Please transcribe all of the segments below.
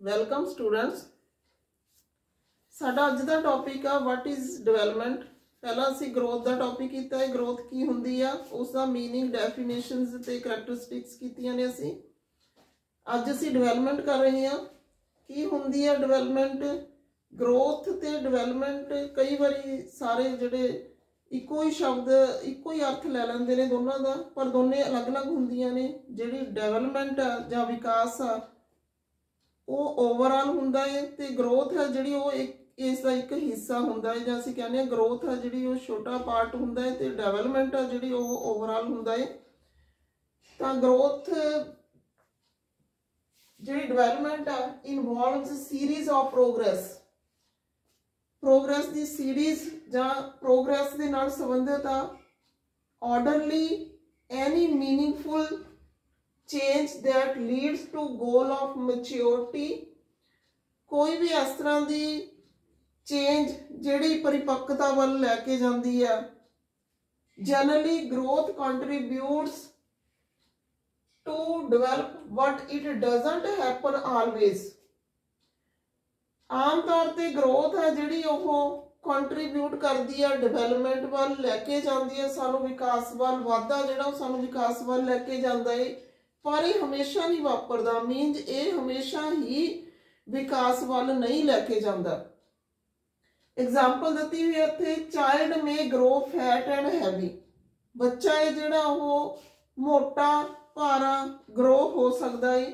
Welcome students ਸਾਡਾ ਅੱਜ ਦਾ ਟੌਪਿਕ ਆ ਵਾਟ ਇਜ਼ ਡਿਵੈਲਪਮੈਂਟ ਪਹਿਲਾਂ ਅਸੀਂ ਗਰੋਥ ਦਾ ਟੌਪਿਕ ਕੀਤਾ ਹੈ ਗਰੋਥ ਕੀ ਹੁੰਦੀ ਆ ਉਸ ਦਾ मीनिंग ਡੈਫੀਨੇਸ਼ਨਸ ਤੇ ਕੈਰੈਕਟਰਿਸਟਿਕਸ ਕੀਤੀਆਂ ਨੇ ਅਸੀਂ ਅੱਜ ਅਸੀਂ ਡਿਵੈਲਪਮੈਂਟ ਕਰ ਰਹੇ ਹਾਂ ਕੀ ਹੁੰਦੀ ਆ ਡਿਵੈਲਪਮੈਂਟ ਗਰੋਥ ਤੇ ਡਿਵੈਲਪਮੈਂਟ ਕਈ ਵਾਰੀ ਸਾਰੇ ਜਿਹੜੇ ਇੱਕੋ ਹੀ ਸ਼ਬਦ ਇੱਕੋ ਹੀ ਅਰਥ ਲੈ ਲੈਂਦੇ ਨੇ ਦੋਨਾਂ ਦਾ ਪਰ ਦੋਨੇ ਅਲੱਗ-ਅਲੱਗ ਹੁੰਦੀਆਂ ਨੇ ਜਿਹੜੀ ਡਿਵੈਲਪਮੈਂਟ ਆ ਜਾਂ ਵਿਕਾਸ ਆ ਉਹ ਓਵਰਆਲ ਹੁੰਦਾ ਹੈ ਤੇ ਗਰੋਥ ਹੈ ਜਿਹੜੀ ਉਹ ਇੱਕ ਇਸ ਦਾ ਇੱਕ ਹਿੱਸਾ ਹੁੰਦਾ ਹੈ ਜਾਂ ਅਸੀਂ ਕਹਿੰਦੇ ਹਾਂ ਗਰੋਥ ਹੈ ਜਿਹੜੀ ਉਹ ਛੋਟਾ ਪਾਰਟ ਹੁੰਦਾ ਹੈ ਤੇ ਡਿਵੈਲਪਮੈਂਟ ਹੈ ਜਿਹੜੀ ਉਹ ਓਵਰਆਲ ਹੁੰਦਾ ਹੈ। ਤਾਂ ਗਰੋਥ ਜਿਹੜੀ ਡਿਵੈਲਪਮੈਂਟ ਆ involves series of progress progress the series ਜਾਂ ਪ੍ਰੋਗਰੈਸ ਦੇ ਨਾਲ ਸੰਬੰਧਿਤ ਆ। Orderly any meaningful change that leads to goal of maturity. ਕੋਈ ਵੀ ਇਸ ਤਰ੍ਹਾਂ ਦੀ ਚੇਂਜ ਜਿਹੜੀ ਪਰਿਪੱਕਤਾ ਵੱਲ ਲੈ ਕੇ ਜਾਂਦੀ ਆ generally growth contributes to develop what it doesn't happen always. ਆਮ ਤੌਰ ਤੇ ਗਰੋਥ ਹੈ ਜਿਹੜੀ ਉਹ ਕੰਟਰੀਬਿਊਟ ਕਰਦੀ ਆ ਡਿਵੈਲਪਮੈਂਟ ਵੱਲ ਲੈ ਕੇ ਜਾਂਦੀ ਹੈ ਸਾਨੂੰ ਵਿਕਾਸ ਵੱਲ, ਵਾਧਾ ਜਿਹੜਾ ਉਹ ਸਾਨੂੰ ਵਿਕਾਸ ਵੱਲ ਲੈ ਕੇ ਜਾਂਦਾ ਏ। ਪਰ ਇਹ ਹਮੇਸ਼ਾ ਨਹੀਂ ਵਾਪਰਦਾ। ਮੀਨਸ ਇਹ ਹਮੇਸ਼ਾ ਹੀ ਵਿਕਾਸ ਵੱਲ ਨਹੀਂ ਲੈ ਕੇ ਜਾਂਦਾ। ਐਗਜ਼ਾਮਪਲ ਦਿੱਤੀ ਹੋਈ ਹੈ ਇੱਥੇ child may grow fat and heavy ਬੱਚਾ ਹੈ ਜਿਹੜਾ ਉਹ ਮੋਟਾ ਭਾਰਾ ਗਰੋ ਹੋ ਸਕਦਾ ਹੈ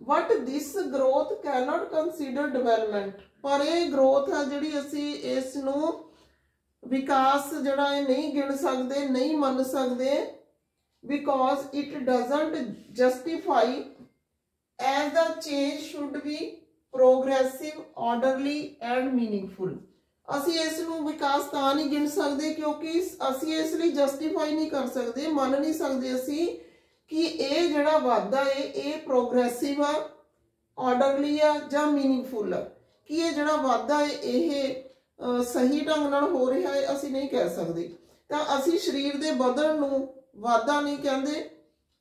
but this growth cannot consider development ਪਰ ਇਹ ਗਰੋਥ ਹੈ ਜਿਹੜੀ ਅਸੀਂ ਇਸ ਨੂੰ ਵਿਕਾਸ ਜਿਹੜਾ ਇਹ ਨਹੀਂ ਗਿਣ ਸਕਦੇ, ਨਹੀਂ ਮੰਨ ਸਕਦੇ। Because it doesn't justify as the change should be progressive, orderly and meaningful. ਅਸੀਂ ਇਸ ਨੂੰ ਵਿਕਾਸ ਤਾਂ ਨਹੀਂ ਗਿਣ ਸਕਦੇ ਕਿਉਂਕਿ ਅਸੀਂ ਇਸ ਲਈ ਜਸਟੀਫਾਈ ਨਹੀਂ ਕਰ ਸਕਦੇ, ਮੰਨ ਨਹੀਂ ਸਕਦੇ ਅਸੀਂ ਕਿ ਇਹ ਜਿਹੜਾ ਵਾਧਾ ਹੈ, ਇਹ ਪ੍ਰੋਗਰੈਸਿਵ ਆ ਆਰਡਰਲੀ ਆ ਜਾਂ ਮੀਨਿੰਗਫੁਲ ਆ। ਕਿ ਇਹ ਜਿਹੜਾ ਵਾਧਾ ਹੈ, ਇਹ ਸਹੀ ਢੰਗ ਨਾਲ ਹੋ ਰਿਹਾ ਹੈ, ਅਸੀਂ ਨਹੀਂ ਕਹਿ ਸਕਦੇ। ਤਾਂ ਅਸੀਂ ਸਰੀਰ ਦੇ ਵਧਣ ਨੂੰ ਵਾਧਾ ਨਹੀਂ ਕਹਿੰਦੇ,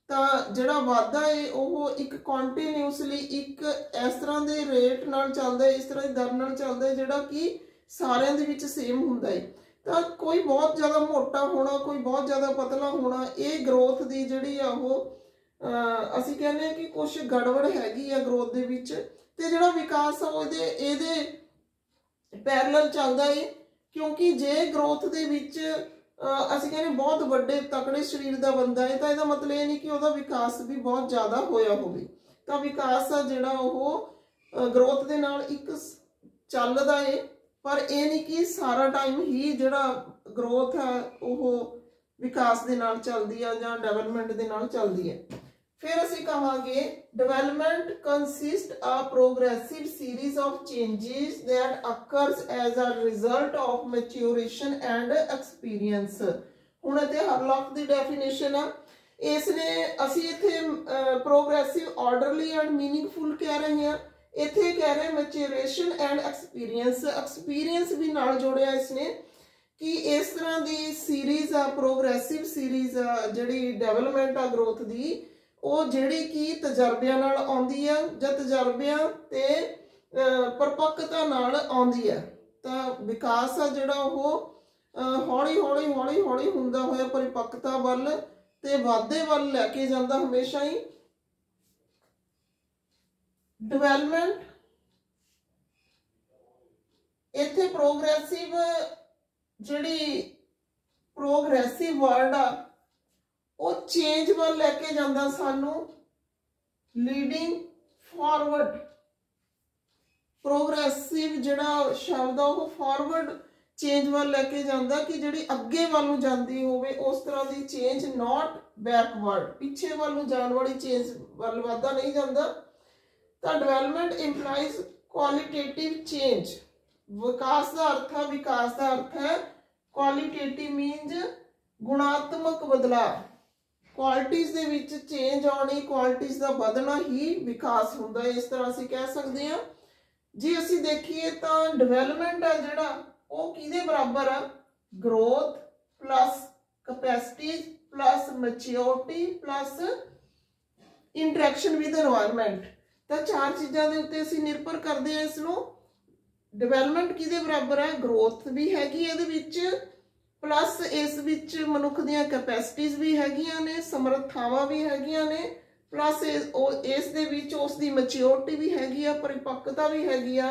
ਤਾਂ ਜਿਹੜਾ ਵਾਧਾ ਹੈ ਉਹ ਇੱਕ ਕੰਟੀਨਿਊਸਲੀ ਇੱਕ ਇਸ ਤਰ੍ਹਾਂ ਦੇ ਰੇਟ ਨਾਲ ਚੱਲਦਾ ਹੈ ਇਸ ਤਰ੍ਹਾਂ ਦੀ ਦਰ ਨਾਲ ਚੱਲਦਾ ਹੈ ਜਿਹੜਾ ਕਿ ਸਾਰਿਆਂ ਦੇ ਵਿੱਚ ਸੇਮ ਹੁੰਦਾ ਹੈ ਤਾਂ ਕੋਈ ਬਹੁਤ ਜ਼ਿਆਦਾ ਮੋਟਾ ਹੋਣਾ, ਕੋਈ ਬਹੁਤ ਜ਼ਿਆਦਾ ਪਤਲਾ ਹੋਣਾ, ਇਹ ਗਰੋਥ ਦੀ ਜਿਹੜੀ ਆ ਉਹ ਅਸੀਂ ਕਹਿੰਦੇ ਆ ਕਿ ਕੁਝ ਗੜਬੜ ਹੈਗੀ ਆ ਗਰੋਥ ਦੇ ਵਿੱਚ, ਤੇ ਜਿਹੜਾ ਵਿਕਾਸ ਆ, ਉਹਦੇ, ਇਹਦੇ ਪੈਰਲਲ ਚੱਲਦਾ ਏ, ਕਿਉਂਕਿ ਜੇ ਗਰੋਥ ਦੇ ਵਿੱਚ ਅਸੀਂ ਕਹਿੰਦੇ ਬਹੁਤ ਵੱਡੇ ਤਕੜੇ ਸਰੀਰ ਦਾ ਬੰਦਾ ਹੈ, ਤਾਂ ਇਹਦਾ ਮਤਲਬ ਇਹ ਨਹੀਂ ਕਿ ਉਹਦਾ ਵਿਕਾਸ ਵੀ ਬਹੁਤ ਜ਼ਿਆਦਾ ਹੋਇਆ ਹੋਵੇ। ਤਾਂ ਵਿਕਾਸ ਆ ਜਿਹੜਾ ਉਹ ਗਰੋਥ ਦੇ ਨਾਲ ਇੱਕ ਚੱਲਦਾ ਏ, ਪਰ ਇਹ ਨਹੀਂ ਕਿ ਸਾਰਾ ਟਾਈਮ ਹੀ ਜਿਹੜਾ ਗਰੋਥ ਹੈ ਉਹ ਵਿਕਾਸ ਦੇ ਨਾਲ ਚੱਲਦੀ ਆ ਜਾਂ ਡਿਵੈਲਪਮੈਂਟ ਦੇ ਨਾਲ ਚੱਲਦੀ ਹੈ ਫਿਰ ਅਸੀਂ ਕਹਾਂਗੇ ਡਿਵੈਲਪਮੈਂਟ ਕੰਸਿਸਟ ਆ progressive series of changes that occurs as a result of maturation and experience ਹੁਣ ਇੱਥੇ ਹਰਲੌਕ ਦੀ ਡੈਫੀਨੇਸ਼ਨ ਆ। ਇਸ ਨੇ ਅਸੀਂ ਇੱਥੇ ਪ੍ਰੋਗਰੈਸਿਵ ਆਰਡਰਲੀ ਐਂਡ ਮੀਨਿੰਗਫੁਲ ਕਹਿ ਰਹੇ ਹਾਂ। ਇੱਥੇ ਕਹਿ ਰਹੇ ਮੈਚੂਰੇਸ਼ਨ ਐਂਡ ਐਕਸਪੀਰੀਅੰਸ ਐਕਸਪੀਰੀਅੰਸ ਵੀ ਨਾਲ ਜੋੜਿਆ ਇਸ ਨੇ ਕਿ ਇਸ ਤਰ੍ਹਾਂ ਦੀ ਸੀਰੀਜ਼ ਆ ਪ੍ਰੋਗਰੈਸਿਵ ਸੀਰੀਜ਼ ਆ, ਜਿਹੜੀ ਡਿਵੈਲਪਮੈਂਟ ਆ ਗਰੋਥ ਦੀ ਉਹ ਜਿਹੜੀ ਕਿ ਤਜਰਬਿਆਂ ਨਾਲ ਆਉਂਦੀ ਆ ਜਾਂ ਤਜਰਬਿਆਂ ਤੇ ਪਰਪੱਕਤਾ ਨਾਲ ਆਉਂਦੀ ਆ, ਤਾਂ ਵਿਕਾਸ ਆ ਜਿਹੜਾ ਉਹ ਹੌਲੀ ਹੌਲੀ ਹੌਲੀ ਹੌਲੀ ਹੁੰਦਾ ਹੋਇਆ ਪਰਿਪੱਕਤਾ ਵੱਲ ਤੇ ਵਾਧੇ ਵੱਲ ਲੈ ਕੇ ਜਾਂਦਾ ਹਮੇਸ਼ਾ ਹੀ। ਡਿਵੈਲਪਮੈਂਟ ਇੱਥੇ ਪ੍ਰੋਗਰੈਸਿਵ ਜਿਹੜੀ ਪ੍ਰੋਗਰੈਸਿਵ ਵਰਡ ਆ ਉਹ ਚੇਂਜ ਵੱਲ ਲੈ ਕੇ ਜਾਂਦਾ ਸਾਨੂੰ ਲੀਡਿੰਗ ਫਾਰਵਰਡ ਪ੍ਰੋਗਰੈਸਿਵ ਜਿਹੜਾ ਸ਼ਬਦ ਆ, ਉਹ ਫਾਰਵਰਡ ਚੇਂਜ ਵੱਲ ਲੈ ਕੇ ਜਾਂਦਾ ਕਿ ਜਿਹੜੀ ਅੱਗੇ ਵੱਲ ਨੂੰ ਜਾਂਦੀ ਹੋਵੇ, ਉਸ ਤਰ੍ਹਾਂ ਦੀ ਚੇਂਜ ਨਾਟ ਬੈਕਵਰਡ ਪਿੱਛੇ ਵੱਲ ਨੂੰ ਜਾਣ ਵਾਲੀ ਚੇਂਜ ਵੱਲ ਵਾਧਾ ਨਹੀਂ ਜਾਂਦਾ। ਤਾਂ ਡਿਵੈਲਪਮੈਂਟ ਇੰਪਲਾਈਜ਼ ਕੁਆਲਿਟੇਟਿਵ ਚੇਂਜ ਵਿਕਾਸ ਦਾ ਅਰਥ ਹੈ ਵਿਕਾਸ ਦਾ ਅਰਥ ਹੈ ਕੁਆਲਿਟੇਟਿਵ ਮੀਨਸ ਗੁਣਾਤਮਕ ਬਦਲਾਅ। ਕੁਆਲਿਟੀਆਂ ਦੇ ਵਿੱਚ ਚੇਂਜ ਆਉਣੀ ਕੁਆਲਿਟੀਜ਼ ਦਾ ਵਧਣਾ ਹੀ ਵਿਕਾਸ ਹੁੰਦਾ ਹੈ, ਇਸ ਤਰ੍ਹਾਂ ਅਸੀਂ ਕਹਿ ਸਕਦੇ ਹਾਂ। ਜੇ ਅਸੀਂ ਦੇਖੀਏ ਤਾਂ ਡਿਵੈਲਪਮੈਂਟ ਆ ਜਿਹੜਾ, ਉਹ ਕਿਹਦੇ ਬਰਾਬਰ ਆ? Growth plus capacities plus maturity plus interaction with environment ਤਾਂ ਚਾਰ ਚੀਜ਼ਾਂ ਦੇ ਉੱਤੇ ਅਸੀਂ ਨਿਰਭਰ ਕਰਦੇ ਹਾਂ ਇਸ ਨੂੰ। ਡਿਵੈਲਪਮੈਂਟ ਕਿਹਦੇ ਬਰਾਬਰ ਹੈ ਗਰੋਥ ਵੀ ਹੈਗੀ ਇਹਦੇ ਵਿੱਚ। ਪਲੱਸ ਇਸ ਵਿੱਚ ਮਨੁੱਖ ਦੀਆਂ ਕੈਪੈਸਿਟੀਆਂ ਵੀ ਹੈਗੀਆਂ ਨੇ, ਸਮਰੱਥਾਵਾਂ ਵੀ ਹੈਗੀਆਂ ਨੇ ਪਲੱਸ ਇਸ ਦੇ ਵਿੱਚ ਉਸ ਦੀ ਮੈਚਿਓਰਿਟੀ ਵੀ ਹੈਗੀ ਆ, ਪਰਿਪੱਕਤਾ ਵੀ ਹੈਗੀ ਆ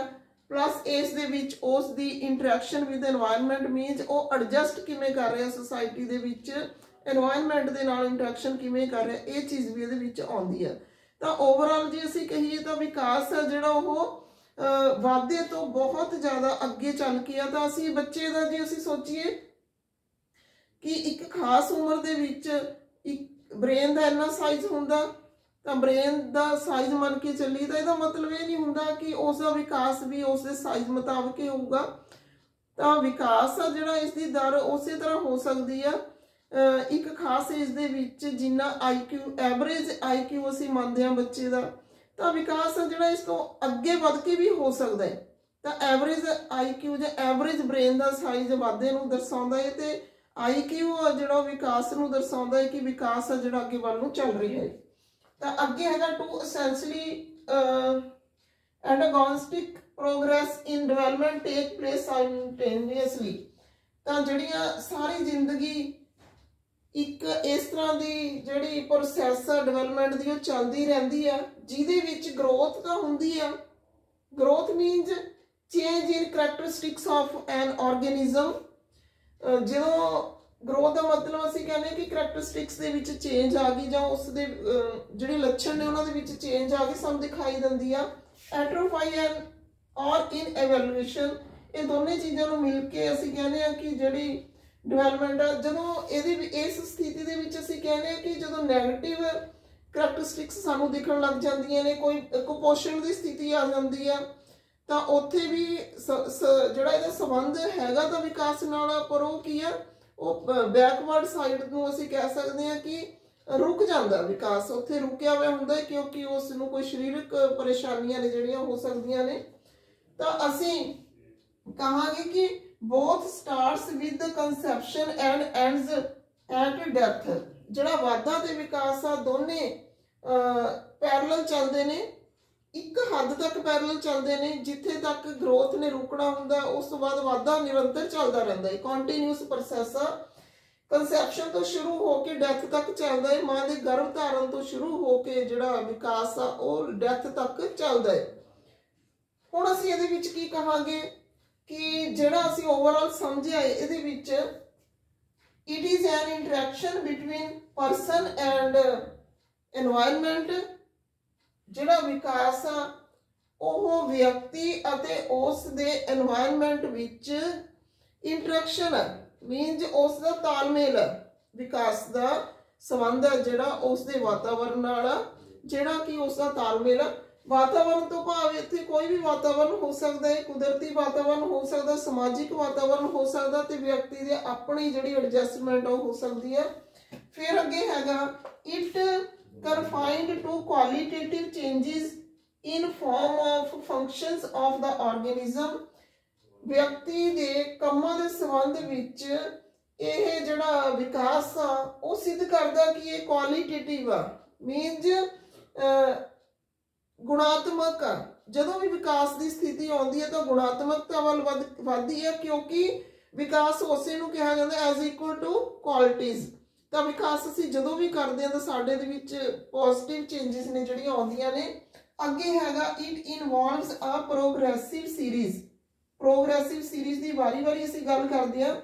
ਪਲੱਸ ਇਸ ਦੇ ਵਿੱਚ ਉਸ ਦੀ ਇੰਟਰੈਕਸ਼ਨ ਵਿਦ এনवायरमेंट ਮੀਨਸ ਉਹ ਐਡਜਸਟ ਕਿਵੇਂ ਕਰ ਰਿਹਾ ਸੋਸਾਇਟੀ ਦੇ ਵਿੱਚ এনवायरमेंट ਦੇ ਨਾਲ ਇੰਟਰੈਕਸ਼ਨ ਕਿਵੇਂ ਕਰ ਰਿਹਾ, ਇਹ ਚੀਜ਼ ਵੀ ਇਹਦੇ ਵਿੱਚ ਆਉਂਦੀ ਆ। ਤਾਂ ਓਵਰਆਲ ਜੇ ਅਸੀਂ ਕਹੀਏ ਤਾਂ ਵਿਕਾਸ ਆ ਜਿਹੜਾ ਉਹ ਵਾਧੇ ਤੋਂ ਬਹੁਤ ਜ਼ਿਆਦਾ ਅੱਗੇ ਚੱਲ ਕੇ ਆ, ਤਾਂ ਅਸੀਂ ਬੱਚੇ ਦਾ ਜੇ ਅਸੀਂ ਸੋਚੀਏ ਕਿ ਇੱਕ ਖਾਸ ਉਮਰ ਦੇ ਵਿੱਚ ਇੱਕ ਬ੍ਰੇਨ ਦਾ ਇੰਨਾ ਸਾਈਜ਼ ਹੁੰਦਾ, ਤਾਂ ਬ੍ਰੇਨ ਦਾ ਸਾਈਜ਼ ਮੰਨ ਕੇ ਚੱਲੀ ਤਾਂ ਇਹਦਾ ਮਤਲਬ ਇਹ ਨਹੀਂ ਹੁੰਦਾ ਕਿ ਉਸ ਦਾ ਵਿਕਾਸ ਵੀ ਉਸ ਦੇ ਸਾਈਜ਼ ਮੁਤਾਬਕ ਹੀ ਹੋਊਗਾ। ਤਾਂ ਵਿਕਾਸ ਆ ਜਿਹੜਾ ਇਸ ਦੀ ਦਰ ਉਸੇ ਤਰ੍ਹਾਂ ਹੋ ਸਕਦੀ ਆ। ਇੱਕ ਖਾਸ ਏਜ ਦੇ ਵਿੱਚ ਜਿੰਨਾ ਆਈਕਿਊ ਐਵਰੇਜ ਆਈਕਿਊ ਅਸੀਂ ਮੰਨਦੇ ਆ ਬੱਚੇ ਦਾ, ਤਾਂ ਵਿਕਾਸ ਆ ਜਿਹੜਾ ਇਸ ਤੋਂ ਅੱਗੇ ਵੱਧ ਕੇ ਵੀ ਹੋ ਸਕਦਾ ਹੈ। ਤਾਂ ਐਵਰੇਜ ਆਈਕਿਊ ਜਾਂ ਐਵਰੇਜ ਬ੍ਰੇਨ ਦਾ ਸਾਈਜ਼ ਵਾਧੇ ਨੂੰ ਦਰਸਾਉਂਦਾ ਹੈ ਤੇ ਆਈ ਆਈਕਿਊ ਜਿਹੜਾ ਵਿਕਾਸ ਨੂੰ ਦਰਸਾਉਂਦਾ ਹੈ ਕਿ ਵਿਕਾਸ ਆ ਜਿਹੜਾ ਅੱਗੇ ਵੱਲ ਨੂੰ ਚੱਲ ਰਿਹਾ ਹੈ। ਤਾਂ ਅੱਗੇ ਹੈਗਾ two essentially antagonistic progress in development take place simultaneously ਤਾਂ ਜਿਹੜੀਆਂ ਸਾਰੀ ਜ਼ਿੰਦਗੀ ਇੱਕ ਇਸ ਤਰ੍ਹਾਂ ਦੀ ਜਿਹੜੀ ਪ੍ਰੋਸੈਸ ਆ ਡਿਵੈਲਪਮੈਂਟ ਦੀ ਉਹ ਚੱਲਦੀ ਰਹਿੰਦੀ ਆ, ਜਿਹਦੇ ਵਿੱਚ ਗਰੋਥ ਤਾਂ ਹੁੰਦੀ ਆ। Growth means change in characteristics of an organism ਜਦੋਂ ਗਰੋਥ ਦਾ ਮਤਲਬ ਅਸੀਂ ਕਹਿੰਦੇ ਕਿ ਕੈਰੈਕਟਰਿਸਟਿਕਸ ਦੇ ਵਿੱਚ ਚੇਂਜ ਆ ਗਈ ਜਾਂ ਉਸ ਦੇ ਜਿਹੜੇ ਲੱਛਣ ਨੇ ਉਹਨਾਂ ਦੇ ਵਿੱਚ ਚੇਂਜ ਆ ਗਈ ਸਾਨੂੰ ਦਿਖਾਈ ਦਿੰਦੀ ਆ। ਐਟਰੋਫਾਈ ਐਂਡ ਔਰ ਇਨ ਐਵੈਲੂਏਸ਼ਨ ਇਹ ਦੋਨੇ ਚੀਜ਼ਾਂ ਨੂੰ ਮਿਲ ਕੇ ਅਸੀਂ ਕਹਿੰਦੇ ਆ ਕਿ ਜਿਹੜੀ ਡਿਵੈਲਪਮੈਂਟ ਆ, ਜਦੋਂ ਇਹਦੀ ਇਸ ਸਥਿਤੀ ਦੇ ਵਿੱਚ ਅਸੀਂ ਕਹਿੰਦੇ ਆ ਕਿ ਜਦੋਂ 네ਗੇਟਿਵ ਕੈਰੈਕਟਰਿਸਟਿਕਸ ਸਾਨੂੰ ਦਿਖਣ ਲੱਗ ਜਾਂਦੀਆਂ ਨੇ, ਕੋਈ ਕੁਪੋਸ਼ਣ ਦੀ ਸਥਿਤੀ ਆ ਜਾਂਦੀ ਆ ਤਾਂ ਉੱਥੇ ਵੀ ਜਿਹੜਾ ਇਹਦਾ ਸੰਬੰਧ ਹੈਗਾ ਤਾਂ ਵਿਕਾਸ ਨਾਲ, ਪਰ ਉਹ ਕੀ ਆ? ਉਹ ਬੈਕਵਰਡ ਸਾਈਡ ਨੂੰ ਅਸੀਂ ਕਹਿ ਸਕਦੇ ਹਾਂ ਕਿ ਰੁਕ ਜਾਂਦਾ ਵਿਕਾਸ। ਉੱਥੇ ਰੁਕਿਆ ਹੋਇਆ ਹੁੰਦਾ ਕਿਉਂਕਿ ਉਸ ਨੂੰ ਕੋਈ ਸਰੀਰਕ ਪਰੇਸ਼ਾਨੀਆਂ ਨੇ ਜਿਹੜੀਆਂ ਹੋ ਸਕਦੀਆਂ ਨੇ। ਤਾਂ ਅਸੀਂ ਕਹਾਂਗੇ ਕਿ both starts with the conception and ends at death ਜਿਹੜਾ ਵਾਧਾ ਤੇ ਵਿਕਾਸ ਆ, ਦੋਨੇ ਪੈਰਲਲ ਚੱਲਦੇ ਨੇ। ਇੱਕ ਹੱਦ ਤੱਕ ਪੈਰਲਲ ਚੱਲਦੇ ਨੇ, ਜਿੱਥੇ ਤੱਕ ਗਰੋਥ ਨੇ ਰੁਕਣਾ ਹੁੰਦਾ, ਉਸ ਤੋਂ ਬਾਅਦ ਵਾਧਾ ਨਿਰੰਤਰ ਚੱਲਦਾ ਰਹਿੰਦਾ ਹੈ। ਕੰਟੀਨਿਊਸ ਪ੍ਰੋਸੈਸ ਆ। ਕਨਸੈਪਸ਼ਨ ਤੋਂ ਸ਼ੁਰੂ ਹੋ ਕੇ ਡੈਥ ਤੱਕ ਚੱਲਦਾ ਹੈ। ਮਾਂ ਦੇ ਗਰਭ ਧਾਰਨ ਤੋਂ ਸ਼ੁਰੂ ਹੋ ਕੇ ਜਿਹੜਾ ਵਿਕਾਸ ਆ, ਉਹ ਡੈਥ ਤੱਕ ਚੱਲਦਾ ਹੈ। ਹੁਣ ਅਸੀਂ ਇਹਦੇ ਵਿੱਚ ਕੀ ਕਹਾਂਗੇ? ਕਿ ਜਿਹੜਾ ਅਸੀਂ ਓਵਰਆਲ ਸਮਝਿਆ ਹੈ, ਇਹਦੇ ਵਿੱਚ it is an interaction between person and environment ਜਿਹੜਾ ਵਿਕਾਸ ਆ, ਉਹ ਵਿਅਕਤੀ ਅਤੇ ਉਸ ਦੇ এনवायरमेंट ਵਿੱਚ ਇੰਟਰੈਕਸ਼ਨ ਮੀਨਸ ਉਸ ਦਾ ਤਾਲਮੇਲ ਵਿਕਾਸ ਦਾ ਸੰਬੰਧ ਜਿਹੜਾ ਉਸ ਦੇ ਵਾਤਾਵਰਣ ਨਾਲ ਜਿਹੜਾ ਕਿ ਉਸ ਦਾ ਤਾਲਮੇਲ ਵਾਤਾਵਰਣ ਤੋਂ ਭਾਵ ਇੱਥੇ ਕੋਈ ਵੀ ਵਾਤਾਵਰਨ ਹੋ ਸਕਦਾ ਹੈ, ਕੁਦਰਤੀ ਵਾਤਾਵਰਨ ਹੋ ਸਕਦਾ, ਸਮਾਜਿਕ ਵਾਤਾਵਰਨ ਹੋ ਸਕਦਾ ਤੇ ਵਿਅਕਤੀ ਦੇ ਆਪਣੀ ਜਿਹੜੀ ਐਡਜਸਟਮੈਂਟ ਉਹ ਹੋ ਸਕਦੀ ਹੈ ਫਿਰ ਅੱਗੇ ਹੈਗਾ it confined to quality changes in form of functions of the organism ਵਿਅਕਤੀ ਦੇ ਕੰਮਾਂ ਦੇ ਸੰਬੰਧ ਵਿੱਚ ਇਹ ਜਿਹੜਾ ਵਿਕਾਸ ਆ, ਉਹ ਸਿੱਧ ਕਰਦਾ ਕਿ ਇਹ ਕੁਆਲਿਟੇਟਿਵ ਆ। ਮੀਨਸ ਗੁਣਾਤਮਕ ਆ। ਜਦੋਂ ਵੀ ਵਿਕਾਸ ਦੀ ਸਥਿਤੀ ਆਉਂਦੀ ਹੈ ਤਾਂ ਗੁਣਾਤਮਕਤਾ ਵੱਲ ਵੱਧਦੀ ਹੈ ਕਿਉਂਕਿ ਵਿਕਾਸ ਉਸੇ ਨੂੰ ਕਿਹਾ ਜਾਂਦਾ ਐਜ਼ ਇਕੁਅਲ ਟੂ ਕੁਆਲਿਟੀਜ਼ ਤਾਂ ਵਿਕਾਸ ਅਸੀਂ ਜਦੋਂ ਵੀ ਕਰਦੇ ਹਾਂ ਤਾਂ ਸਾਡੇ ਦੇ ਵਿੱਚ ਪੋਜ਼ਿਟਿਵ ਚੇਂਜਸ ਨੇ ਜਿਹੜੀਆਂ ਆਉਂਦੀਆਂ ਨੇ। ਅੱਗੇ ਹੈਗਾ it involves a progressive series progressive series ਦੀ ਵਾਰੀ-ਵਾਰੀ ਅਸੀਂ ਗੱਲ ਕਰਦੇ ਹਾਂ।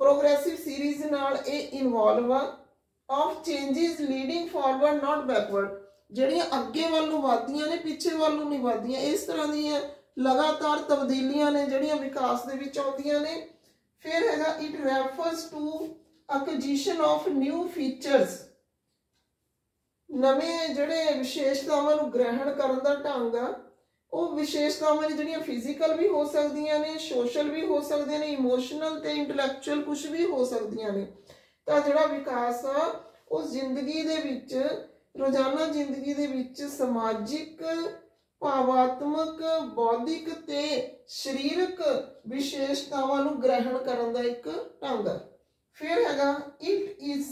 ਪ੍ਰੋਗਰੈਸਿਵ ਸੀਰੀਜ਼ ਨਾਲ ਇਹ ਇਨਵੋਲਵ ਆ। Of changes leading forward not backward ਜਿਹੜੀਆਂ ਅੱਗੇ ਵੱਲ ਨੂੰ ਵਧਦੀਆਂ ਨੇ, ਪਿੱਛੇ ਵੱਲ ਨੂੰ ਨਹੀਂ ਵਧਦੀਆਂ। ਇਸ ਤਰ੍ਹਾਂ ਦੀਆਂ ਲਗਾਤਾਰ ਤਬਦੀਲੀਆਂ ਨੇ ਜਿਹੜੀਆਂ ਵਿਕਾਸ ਦੇ ਵਿੱਚ ਆਉਂਦੀਆਂ ਨੇ। ਫਿਰ ਹੈਗਾ it refers to acquisition of new features ਨਵੇਂ ਜਿਹੜੇ ਵਿਸ਼ੇਸ਼ਤਾਵਾਂ ਨੂੰ ਗ੍ਰਹਿਣ ਕਰਨ ਦਾ ਢੰਗ ਆ, ਉਹ ਵਿਸ਼ੇਸ਼ਤਾਵਾਂ ਨੇ ਜਿਹੜੀਆਂ ਫਿਜ਼ੀਕਲ ਵੀ ਹੋ ਸਕਦੀਆਂ ਨੇ ਸੋਸ਼ਲ ਵੀ ਹੋ ਸਕਦੀਆਂ ਨੇ ਇਮੋਸ਼ਨਲ ਤੇ ਇੰਟੈਲੈਕਚੁਅਲ ਕੁਝ ਵੀ ਹੋ ਸਕਦੀਆਂ ਨੇ, ਤਾਂ ਜਿਹੜਾ ਵਿਕਾਸ ਆ, ਉਹ ਜ਼ਿੰਦਗੀ ਦੇ ਵਿੱਚ, ਰੋਜ਼ਾਨਾ ਜ਼ਿੰਦਗੀ ਦੇ ਵਿੱਚ ਸਮਾਜਿਕ, ਭਾਵਾਤਮਕ, ਬੌਧਿਕ ਤੇ ਸਰੀਰਕ ਵਿਸ਼ੇਸ਼ਤਾਵਾਂ ਨੂੰ ਗ੍ਰਹਿਣ ਕਰਨ ਦਾ ਇੱਕ ਢੰਗ ਹੈ ਫਿਰ ਹੈਗਾ it is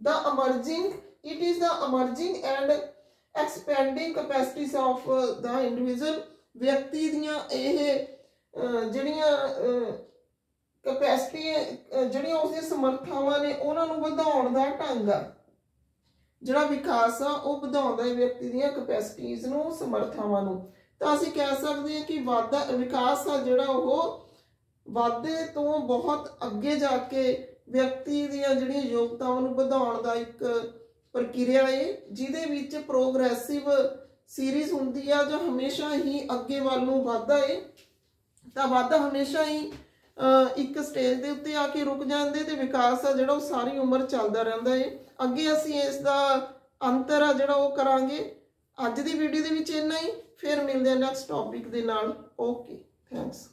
the emerging it is the emerging and expanding capacities of the individual ਵਿਅਕਤੀ ਦੀਆਂ ਇਹ ਜਿਹੜੀਆਂ ਕੈਪੈਸਿਟੀ ਜਿਹੜੀਆਂ ਉਸਦੀਆਂ ਸਮਰੱਥਾਵਾਂ ਨੇ, ਉਹਨਾਂ ਨੂੰ ਵਧਾਉਣ ਦਾ ਢੰਗ ਆ। ਜਿਹੜਾ ਵਿਕਾਸ ਆ, ਉਹ ਵਧਾਉਂਦਾ ਹੈ ਵਿਅਕਤੀ ਦੀਆਂ ਕੈਪੈਸਿਟੀਆਂ ਨੂੰ, ਸਮਰੱਥਾਵਾਂ ਨੂੰ। ਤਾਂ ਅਸੀਂ ਕਹਿ ਸਕਦੇ ਹਾਂ ਕਿ ਵਾਧਾ, ਵਿਕਾਸ ਆ ਜਿਹੜਾ ਉਹ ਵਾਧੇ ਤੋਂ ਬਹੁਤ ਅੱਗੇ ਜਾ ਕੇ ਵਿਅਕਤੀ ਦੀਆਂ ਜਿਹੜੀਆਂ ਯੋਗਤਾਵਾਂ ਨੂੰ ਵਧਾਉਣ ਦਾ ਇੱਕ ਪ੍ਰਕਿਰਿਆ ਹੈ ਜਿਹਦੇ ਵਿੱਚ ਪ੍ਰੋਗਰੈਸਿਵ ਸੀਰੀਜ਼ ਹੁੰਦੀ ਆ, ਜੋ ਹਮੇਸ਼ਾ ਹੀ ਅੱਗੇ ਵੱਲ ਨੂੰ ਵਧਦਾ ਹੈ ਤਾਂ ਵਾਧਾ ਹਮੇਸ਼ਾ ਹੀ ਇੱਕ ਸਟੇਜ ਦੇ ਉੱਤੇ ਆ ਕੇ ਰੁਕ ਜਾਂਦੇ ਤੇ ਵਿਕਾਸ ਆ ਜਿਹੜਾ ਉਹ ਸਾਰੀ ਉਮਰ ਚੱਲਦਾ ਰਹਿੰਦਾ ਹੈ ਅੱਗੇ ਅਸੀਂ ਇਸ ਦਾ ਅੰਤਰ ਆ ਜਿਹੜਾ ਉਹ ਕਰਾਂਗੇ। ਅੱਜ ਦੀ ਵੀਡੀਓ ਦੇ ਵਿੱਚ ਇੰਨਾ ਹੀ, ਫਿਰ ਮਿਲਦੇ ਹਾਂ ਨੈਕਸਟ ਟੌਪਿਕ ਦੇ ਨਾਲ। Okay thanks